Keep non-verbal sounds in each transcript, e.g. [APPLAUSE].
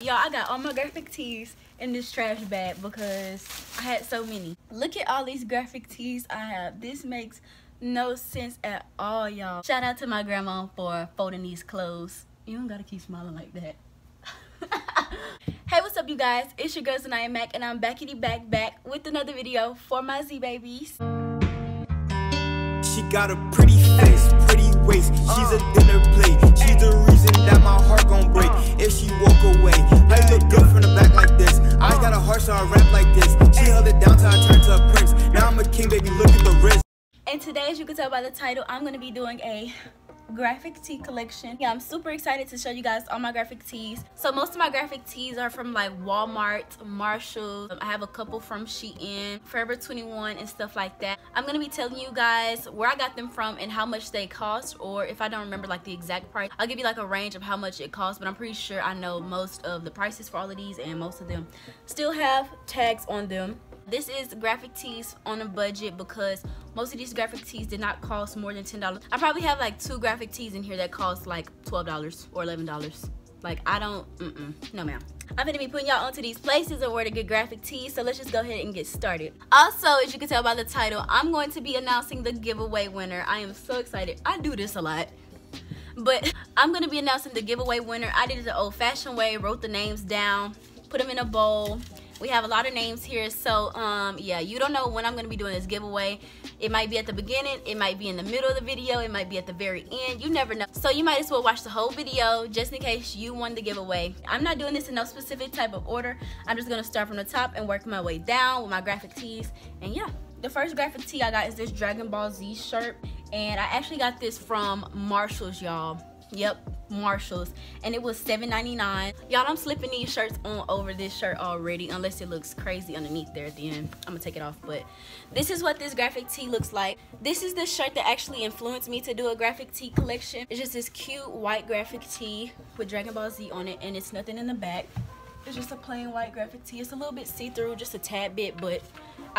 Y'all, I got all my graphic tees in this trash bag because I had so many. Look at all these graphic tees I have. This makes no sense at all, y'all. Shout out to my grandma for folding these clothes. You don't gotta keep smiling like that. [LAUGHS] hey, what's up, you guys? It's your girl, Zaniya Mac, and I'm backity back back with another video for my Z babies. She got a pretty face, waist. Uh. She's a dinner plate. She's the reason that my heart gon' break uh. if she walk away. I look good from the back like this. I uh. got a heart, so I rap like this. She held it down till I turned to a prince. Now I'm a king, baby. Look at the wrist. And today, as you can tell by the title, I'm gonna be doing a graphic tee collection. Yeah i'm super excited to show you guys all my graphic tees. So most of my graphic tees are from like walmart marshalls. Um, I have a couple from shein forever 21 and stuff like that. I'm gonna be telling you guys where i got them from and how much they cost or if i don't remember like the exact price. I'll give you like a range of how much it costs but i'm pretty sure i know most of the prices for all of these and most of them still have tags on them this is graphic tees on a budget because most of these graphic tees did not cost more than $10. I probably have like two graphic tees in here that cost like $12 or $11. Like I don't, mm -mm, no ma'am. I'm gonna be putting y'all onto these places of where to get graphic tees, so let's just go ahead and get started. Also, as you can tell by the title, I'm going to be announcing the giveaway winner. I am so excited. I do this a lot. But [LAUGHS] I'm gonna be announcing the giveaway winner. I did it the old fashioned way, wrote the names down, put them in a bowl, we have a lot of names here so um yeah you don't know when i'm to be doing this giveaway. It might be at the beginning it might be in the middle of the video it might be at the very end you never know. So you might as well watch the whole video just in case you won the giveaway. I'm not doing this in no specific type of order. I'm just to start from the top and work my way down with my graphic tees. And yeah the first graphic tee i got is this dragon ball z shirt and i actually got this from marshalls y'all Yep, Marshalls. And it was $7.99. Y'all, I'm slipping these shirts on over this shirt already, unless it looks crazy underneath there at the end. I'm gonna take it off, but this is what this graphic tee looks like. This is the shirt that actually influenced me to do a graphic tee collection. It's just this cute white graphic tee with Dragon Ball Z on it, and it's nothing in the back. It's just a plain white graphic tee. It's a little bit see-through, just a tad bit, but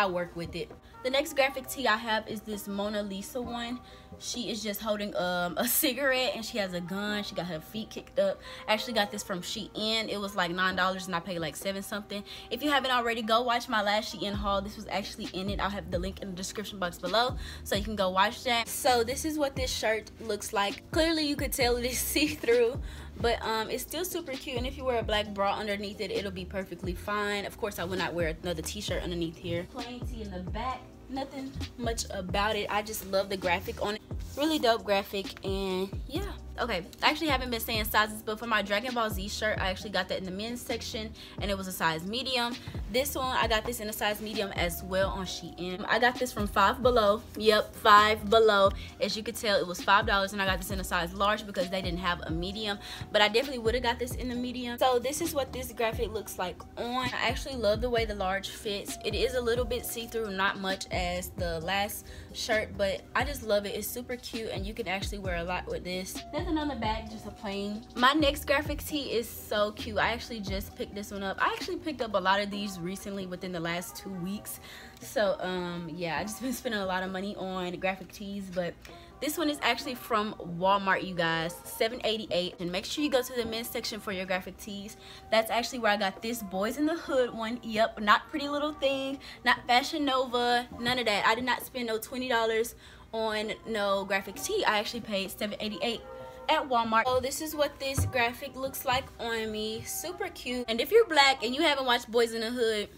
I work with it. The next graphic tee I have is this Mona Lisa one. She is just holding um, a [LAUGHS] cigarette and she has a gun. She got her feet kicked up. I actually got this from Shein. It was like $9 and I paid like 7 something. If you haven't already, go watch my last Shein haul. This was actually in it. I'll have the link in the description box below so you can go watch that. So this is what this shirt looks like. Clearly you could tell it is [LAUGHS] see-through but um it's still super cute and if you wear a black bra underneath it it'll be perfectly fine. Of course i will not wear another t-shirt underneath here. Plain tee in the back nothing much about it. I just love the graphic on it. Really dope graphic and yeah okay i actually haven't been saying sizes but for my dragon ball z shirt i actually got that in the men's section and it was a size medium. This one i got this in a size medium as well on shein. I got this from five below. Yep five below. As you could tell it was five dollars and i got this in a size large because they didn't have a medium but i definitely would have got this in the medium. So this is what this graphic looks like on. I actually love the way the large fits. It is a little bit see-through not much as the last shirt but i just love it it's super cute and you can actually wear a lot with this nothing on the back, just a plain. My next graphic tee is so cute. I actually just picked this one up. I actually picked up a lot of these recently within the last two weeks. So, um, yeah, I just been spending a lot of money on graphic tees, but this one is actually from Walmart, you guys. 788 And make sure you go to the men's section for your graphic tees. That's actually where I got this Boyz n the Hood one. Yep, not Pretty Little Thing, not Fashion Nova, none of that. I did not spend no $20 on no graphic tee. I actually paid 788 at Walmart. So this is what this graphic looks like on me. Super cute. And if you're black and you haven't watched Boyz n the Hood,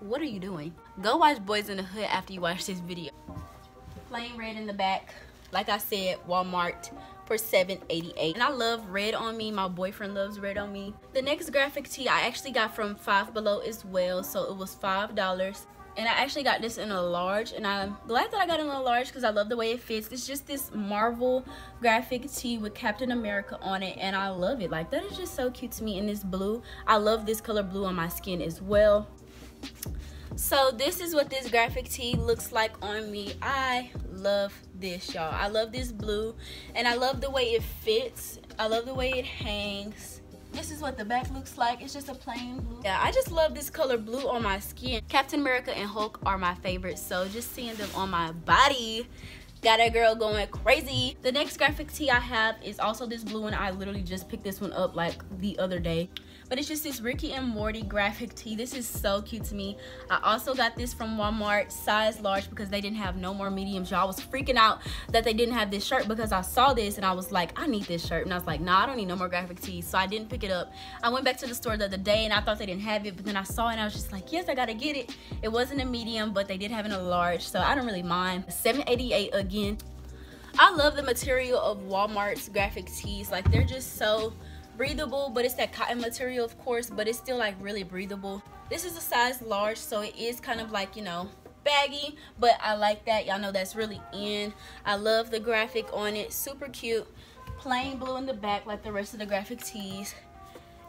what are you doing? Go watch Boyz n the Hood after you watch this video. Plain red in the back. Like I said, Walmart for 7.88 and i love red on me. My boyfriend loves red on me. The next graphic tee i actually got from five below as well. So it was five dollars. And I actually got this in a large and I'm glad that I got in a large because I love the way it fits. It's just this Marvel graphic tee with Captain America on it and I love it. Like that is just so cute to me. In this blue I love this color blue on my skin as well so this is what this graphic tee looks like on me I love this y'all I love this blue and I love the way it fits I love the way it hangs this is what the back looks like. It's just a plain blue. Yeah, I just love this color blue on my skin. Captain America and Hulk are my favorites. So just seeing them on my body got a girl going crazy. The next graphic tee I have is also this blue one. I literally just picked this one up like the other day. But it's just this Ricky and Morty graphic tee. This is so cute to me. I also got this from Walmart, size large, because they didn't have no more mediums. Y'all was freaking out that they didn't have this shirt because I saw this and I was like, I need this shirt. And I was like, nah, I don't need no more graphic tees. So I didn't pick it up. I went back to the store the other day and I thought they didn't have it, but then I saw it and I was just like, yes, I gotta get it. It wasn't a medium, but they did have it in a large, so I don't really mind. 788 again. I love the material of Walmart's graphic tees. Like they're just so breathable but it's that cotton material of course but it's still like really breathable this is a size large so it is kind of like you know baggy but i like that y'all know that's really in i love the graphic on it super cute plain blue in the back like the rest of the graphic tees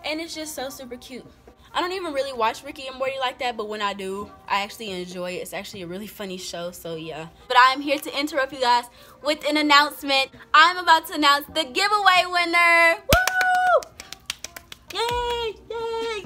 and it's just so super cute I don't even really watch Ricky and Morty like that, but when I do, I actually enjoy it. It's actually a really funny show, so yeah. But I am here to interrupt you guys with an announcement. I'm about to announce the giveaway winner. Woo! Yay! Yay!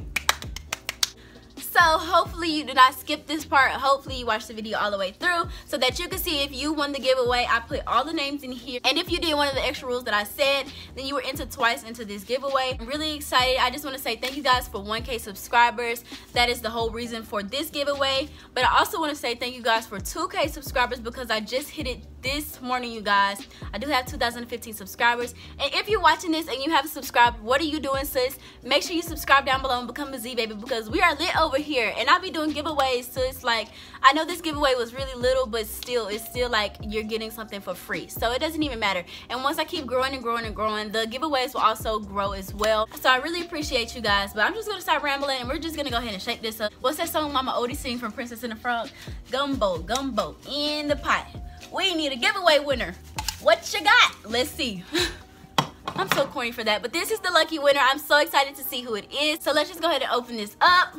So hopefully you did not skip this part. Hopefully you watched the video all the way through so that you can see if you won the giveaway. I put all the names in here. And if you did one of the extra rules that I said, then you were entered twice into this giveaway. I'm really excited. I just want to say thank you guys for 1K subscribers. That is the whole reason for this giveaway. But I also want to say thank you guys for 2K subscribers because I just hit it this morning, you guys. I do have 2015 subscribers. And if you're watching this and you haven't subscribed, what are you doing, sis? Make sure you subscribe down below and become a Z baby because we are lit over here. And I'll be doing giveaways, so it's like, I know this giveaway was really little, but still, it's still like you're getting something for free. So it doesn't even matter. And once I keep growing and growing and growing, the giveaways will also grow as well. So I really appreciate you guys. But I'm just gonna stop rambling and we're just gonna go ahead and shake this up. What's that song Mama Odie sing from Princess and the Frog? Gumbo, gumbo in the pot we need a giveaway winner. What you got? Let's see. [SIGHS] I'm so corny for that, but this is the lucky winner. I'm so excited to see who it is. So let's just go ahead and open this up.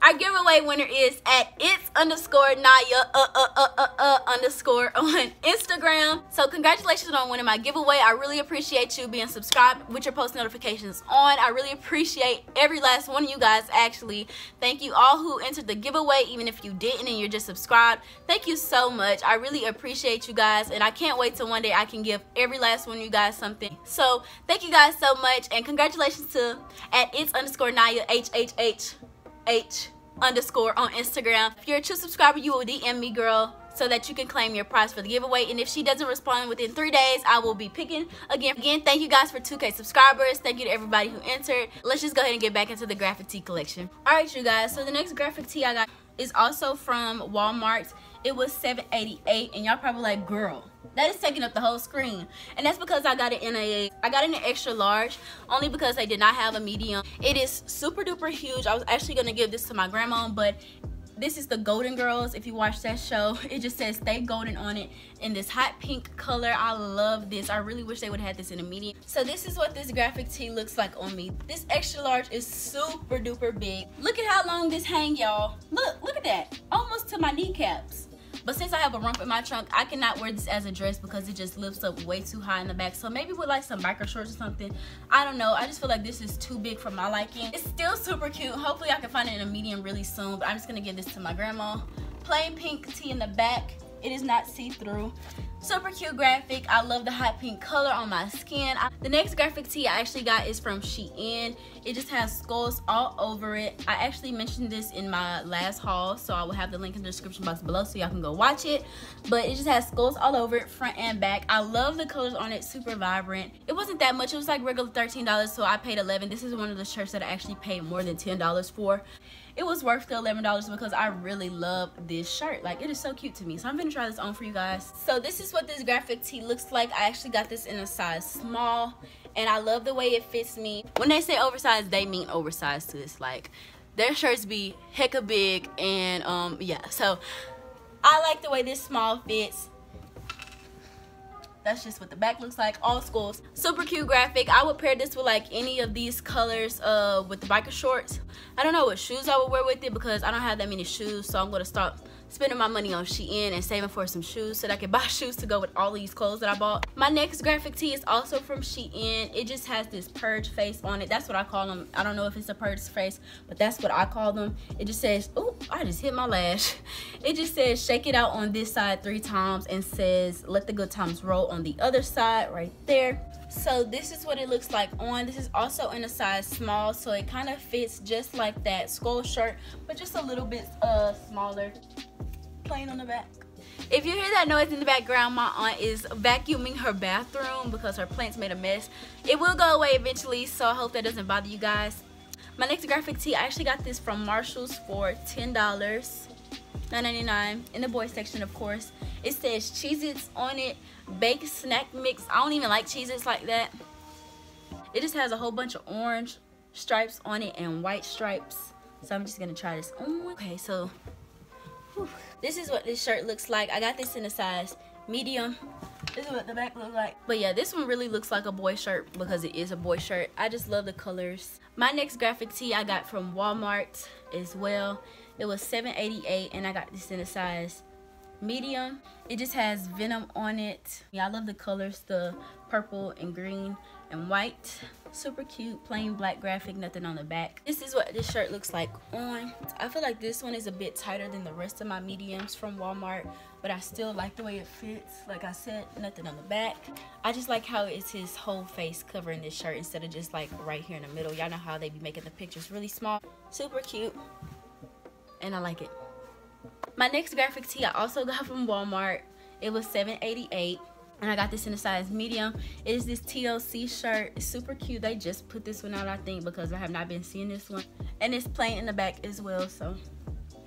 Our giveaway winner is at it's underscore Naya uh, uh, uh, uh, uh, underscore [LAUGHS] on Instagram. So congratulations on winning my giveaway. I really appreciate you being subscribed with your post notifications on. I really appreciate every last one of you guys actually. Thank you all who entered the giveaway, even if you didn't and you're just subscribed. Thank you so much. I really appreciate you guys and I can't wait till one day I can give every last one of you guys something. So thank you guys so much and congratulations to at it's underscore Naya H H underscore on Instagram. If you're a true subscriber, you will DM me, girl, so that you can claim your prize for the giveaway. And if she doesn't respond within three days, I will be picking again. Again, thank you guys for 2K subscribers. Thank you to everybody who entered. Let's just go ahead and get back into the graphic tee collection. All right, you guys. So the next graphic tee I got is also from Walmart. It was 788 and y'all probably like, girl, that is taking up the whole screen. And that's because i got it in a i got it in an extra large only because they did not have a medium. It is super duper huge. I was actually going to give this to my grandma but this is the golden girls. If you watch that show [LAUGHS] it just says stay golden on it in this hot pink color. I love this. I really wish they would have had this in a medium. So this is what this graphic tee looks like on me. This extra large is super duper big. Look at how long this hang y'all. Look look at that. Almost to my kneecaps but since I have a rump in my trunk, I cannot wear this as a dress because it just lifts up way too high in the back. So maybe with like some biker shorts or something. I don't know. I just feel like this is too big for my liking. It's still super cute. Hopefully I can find it in a medium really soon. But I'm just going to give this to my grandma. Plain pink tee in the back. It is not see-through. Super cute graphic. I love the hot pink color on my skin. I, the next graphic tee i actually got is from shein. It just has skulls all over it. I actually mentioned this in my last haul so i will have the link in the description box below so y'all can go watch it. But it just has skulls all over it front and back. I love the colors on it. Super vibrant. It wasn't that much. It was like regular 13 dollars so i paid 11 this is one of the shirts that i actually paid more than 10 dollars for it was worth the $11 because I really love this shirt. Like, it is so cute to me. So I'm gonna try this on for you guys. So this is what this graphic tee looks like. I actually got this in a size small and I love the way it fits me. When they say oversized, they mean oversized to this. Like, their shirts be hecka big and um yeah. So I like the way this small fits that's just what the back looks like all schools super cute graphic. I would pair this with like any of these colors uh with the biker shorts. I don't know what shoes i would wear with it because i don't have that many shoes so i'm going to start spending my money on Shein and saving for some shoes so that I can [LAUGHS] buy shoes to go with all these clothes that I bought. My next graphic tee is also from Shein. It just has this purge face on it. That's what I call them. I don't know if it's a purge face, but that's what I call them. It just says, oh, I just hit my lash. [LAUGHS] It just says shake it out on this side three times and says let the good times roll on the other side right there. So this is what it looks like on. This is also in a size small so it kind of fits just like that skull shirt but just a little bit uh smaller. Plain on the back. If you hear that noise in the background my aunt is vacuuming her bathroom because her plants made a mess. It will go away eventually so i hope that doesn't bother you guys. My next graphic tee i actually got this from marshalls for ten dollars 9.99 in the boys section of course it says Cheez-Its on it. Baked snack mix. I don't even like Cheez-Its like that. It just has a whole bunch of orange stripes on it and white stripes. So I'm just gonna try this on okay so whew. this is what this shirt looks like. I got this in a size medium. This is what the back looks like. But yeah this one really looks like a boy shirt because it is a boy shirt. I just love the colors. My next graphic tee I got from Walmart as well it was 7.88 and I got this in a size medium. It just has Venom on it. Yeah, I love the colors, the purple and green and white. Super cute, plain black graphic, nothing on the back. This is what this shirt looks like on. I feel like this one is a bit tighter than the rest of my mediums from Walmart, but I still like the way it fits. Like I said, nothing on the back. I just like how it's his whole face covering this shirt instead of just like right here in the middle. Y'all know how they be making the pictures really small. Super cute and I like it. My next graphic tee I also got from Walmart. It was $7.88 and I got this in a size medium. It is this TLC shirt. It's super cute. They just put this one out, I think, because I have not been seeing this one. And it's plain in the back as well, so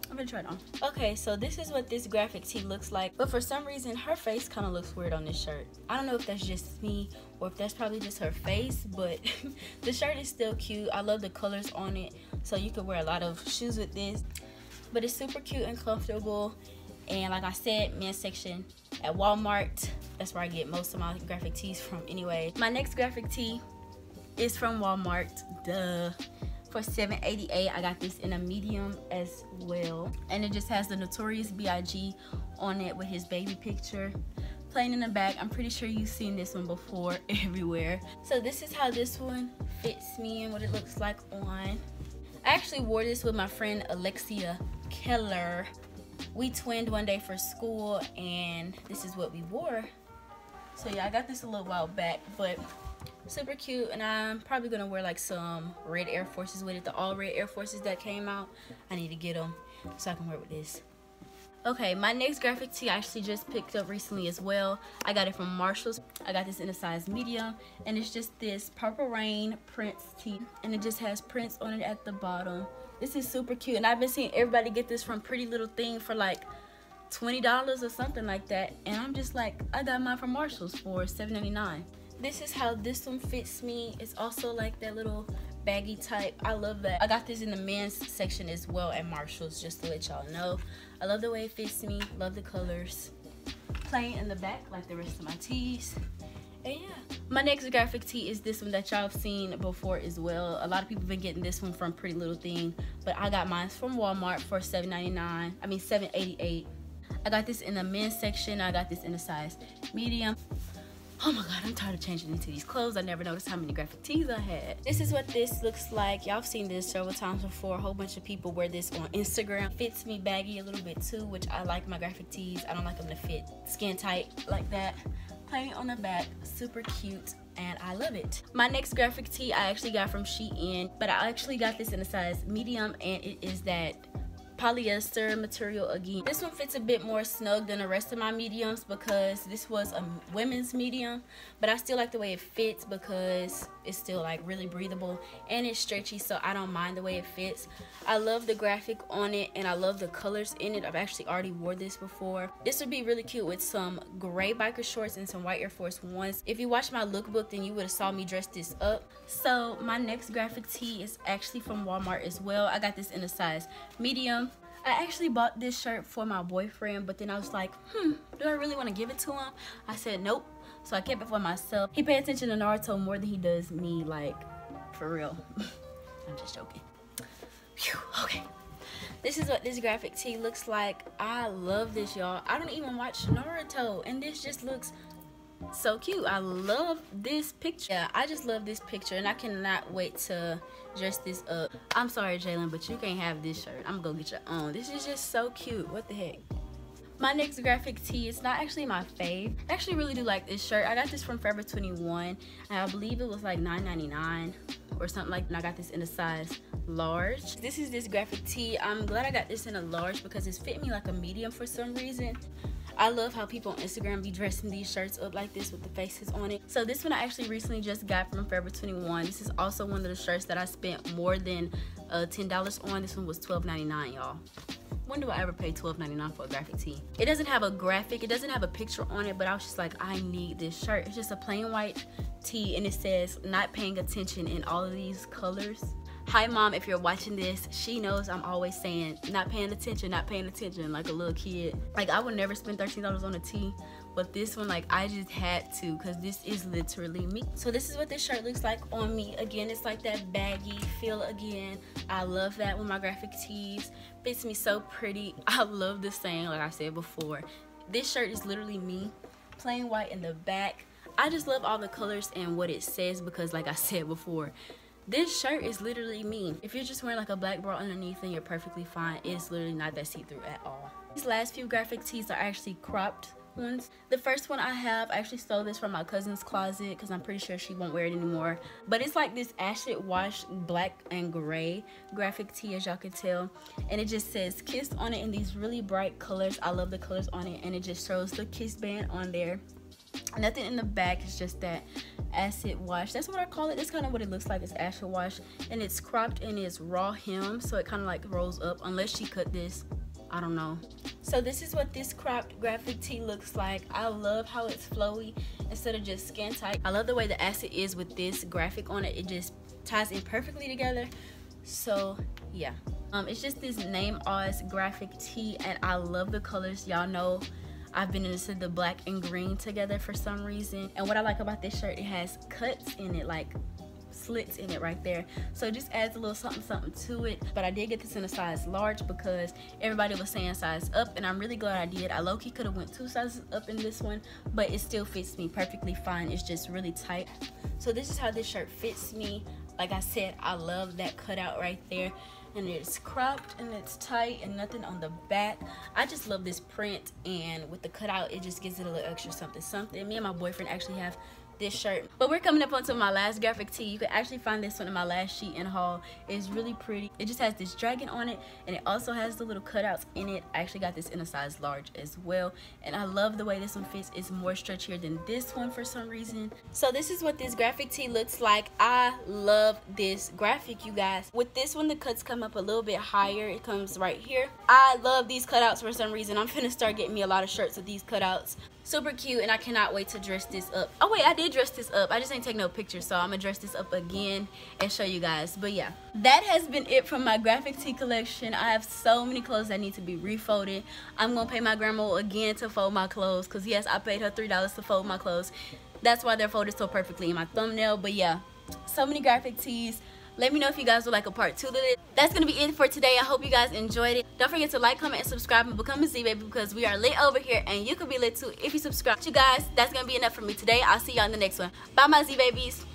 I'm gonna try it on. Okay, so this is what this graphic tee looks like. But for some reason, her face kind of looks weird on this shirt. I don't know if that's just me or if that's probably just her face, but [LAUGHS] the shirt is still cute. I love the colors on it. So you could wear a lot of shoes with this but it's super cute and comfortable. And like I said men's section at Walmart that's where I get most of my graphic tees from anyway. My next graphic tee is from Walmart. Duh. For 7.88 I got this in a medium as well. And it just has the Notorious B.I.G on it with his baby picture. Plain in the back. I'm pretty sure you've seen this one before [LAUGHS] everywhere. So this is how this one fits me and what it looks like on. I actually wore this with my friend Alexia Keller. We twinned one day for school and this is what we wore. So yeah, I got this a little while back, but super cute and I'm probably gonna wear like some red Air Forces with it. The all red Air Forces that came out, I need to get them so I can wear with this. Okay, my next graphic tee I actually just picked up recently as well. I got it from Marshalls. I got this in a size medium. And it's just this Purple Rain Prince tee. And it just has Prince on it at the bottom. This is super cute. And I've been seeing everybody get this from Pretty Little Thing for like $20 or something like that. And I'm just like, I got mine from Marshalls for $7.99. This is how this one fits me. It's also like that little baggy type. I love that. I got this in the men's section as well at Marshalls, just to let y'all know. I love the way it fits me. Love the colors. Plain in the back like the rest of my tees. And yeah, my next graphic tee is this one that y'all have seen before as well. A lot of people have been getting this one from Pretty Little Thing, but I got mine from Walmart for $7.99. I mean $7.88. I got this in the men's section. I got this in a size medium oh my god i'm tired of changing into these clothes i never noticed how many graphic tees i had this is what this looks like y'all have seen this several times before a whole bunch of people wear this on instagram fits me baggy a little bit too which i like my graphic tees i don't like them to fit skin tight like that plain on the back super cute and I love it. My next graphic tee I actually got from Shein, but I actually got this in a size medium and it is that polyester material again. This one fits a bit more snug than the rest of my mediums because this was a women's medium, but I still like the way it fits because it's still like really breathable and it's stretchy so I don't mind the way it fits. I love the graphic on it and I love the colors in it. I've actually already wore this before. This would be really cute with some gray biker shorts and some white Air Force Ones. If you watched my lookbook then you would have saw me dress this up. So my next graphic tee is actually from Walmart as well. I got this in a size medium I actually bought this shirt for my boyfriend, but then I was like, hmm, do I really want to give it to him? I said, nope. So I kept it for myself. He paid attention to Naruto more than he does me, like, for real. [LAUGHS] I'm just joking. Okay. This is what this graphic tee looks like. I love this, y'all. I don't even watch Naruto, and this just looks so cute i love this picture yeah i just love this picture and i cannot wait to dress this up i'm sorry jalen but you can't have this shirt i'm gonna get your own this is just so cute what the heck My next graphic tee it's not actually my fave. I actually really do like this shirt. I got this from Forever 21 and I believe it was like $9.99 or something like that. I got this in a size large. This is this graphic tee. I'm glad I got this in a large because it's fit me like a medium for some reason. I love how people on Instagram be dressing these shirts up like this with the faces on it. So this one I actually recently just got from Forever 21. This is also one of the shirts that I spent more than uh, $10 on. This one was $12.99 y'all when do I ever pay $12.99 for a graphic tee? It doesn't have a graphic, it doesn't have a picture on it, but I was just like, I need this shirt. It's just a plain white tee and it says not paying attention in all of these colors. Hi mom, if you're watching this, she knows I'm always saying not paying attention, not paying attention like a little kid. Like I would never spend $13 on a tee, but this one like I just had to because this is literally me. So this is what this shirt looks like on me. Again, it's like that baggy feel again. I love that with my graphic tees. Fits me so pretty. [LAUGHS] I love the saying like I said before. This shirt is literally me, plain white in the back. I just love all the colors and what it says because like I said before, this shirt is literally me. If you're just wearing like a black bra underneath then you're perfectly fine. It's literally not that see-through at all. These last few graphic tees are actually cropped ones. The first one I have, I actually stole this from my cousin's closet because I'm pretty sure she won't wear it anymore. But it's like this acid wash black and gray graphic tee as y'all can tell. And it just says kiss on it in these really bright colors. I love the colors on it and it just shows the kiss band on there. Nothing in the back, it's just that acid wash. That's what i call it. That's kind of what it looks like it's acid wash. And it's cropped and it's raw hem so it kind of like rolls up unless she cut this i don't know. So this is what this cropped graphic tee looks like. I love how it's flowy instead of just skin tight. I love the way the acid is with this graphic on it. It just ties in perfectly together. So yeah. Um it's just this name oz graphic tee and i love the colors. Y'all know I've been into the black and green together for some reason. And what I like about this shirt, it has cuts in it, like slits in it right there. So it just adds a little something something to it. But i did get this in a size large because everybody was saying size up and i'm really glad i did. I low-key could have went two sizes up in this one but it still fits me perfectly fine. It's just really tight. So this is how this shirt fits me. Like i said i love that cutout right there and it's cropped and it's tight and nothing on the back. I just love this print and with the cutout it just gives it a little extra something. Something me and my boyfriend actually have this shirt. But we're coming up onto my last graphic tee. You can actually find this one in my last Shein haul. It's really pretty. It just has this dragon on it and it also has the little cutouts in it. I actually got this in a size large as well and i love the way this one fits. It's more stretchier than this one for some reason. So this is what this graphic tee looks like. I love this graphic you guys. With this one the cuts come up a little bit higher. It comes right here. I love these cutouts for some reason. I'm gonna start getting me a lot of shirts with these cutouts super cute and I cannot wait to dress this up. Oh wait, I did dress this up. I just ain't take no pictures, so I'm gonna dress this up again and show you guys. But yeah, that has been it from my graphic tee collection. I have so many clothes that need to be refolded. I'm gonna pay my grandma again to fold my clothes because yes, I paid her $3 to fold my clothes. That's why they're folded so perfectly in my thumbnail. But yeah, so many graphic tees let me know if you guys would like a part two to this. That's going to be it for today. I hope you guys enjoyed it. Don't forget to like, comment, and subscribe and become a Z-Baby because we are lit over here and you can be lit too if you subscribe. You guys, that's going to be enough for me today. I'll see y'all in the next one. Bye, my Z-Babies.